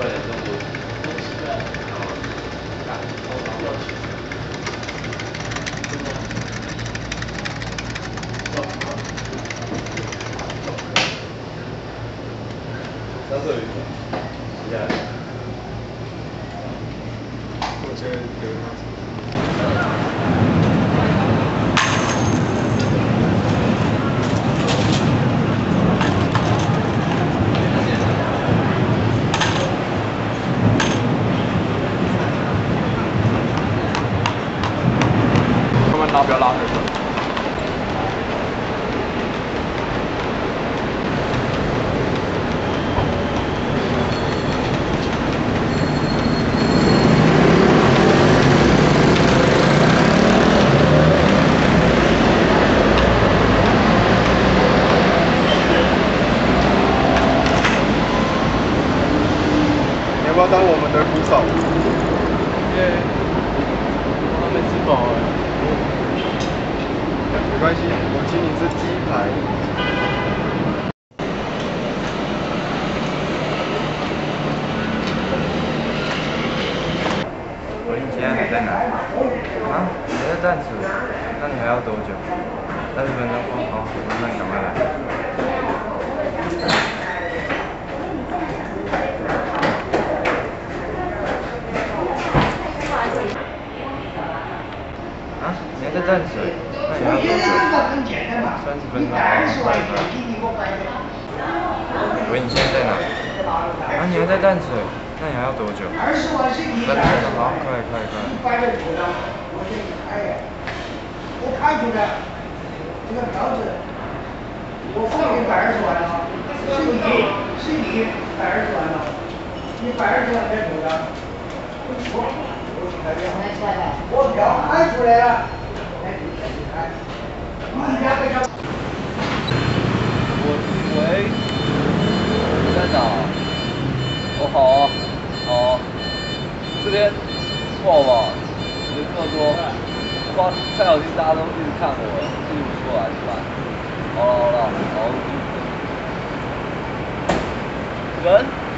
过来中午。到这里，接下来。我觉得有拉不要拉太远。你要不要当我们的鼓手？耶，他们吃饱了。没关系，我请你吃鸡排。喂，你现在还在哪？啊？你在淡水？那你还要多久？三十分钟。哦，好，那你赶快来。啊？你还在淡水？那你要多久？三十分钟。好，快快。喂，你现在在哪？啊，你还在淡水？那你还要多久？三十分钟。好，快快快。我看出来，这个票子，我付给百二十万了，是你是你百二十万了，你百二十万才投的，我我票开出来了，哎，你看，你两个小。喂，你在哪？哦好啊，好啊，这边错吧？人这么多，不知道太小心，大家都一直看我，一直不过来，怎么办？好了好了，好。人。